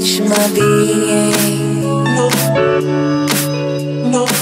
touch my being. No. No.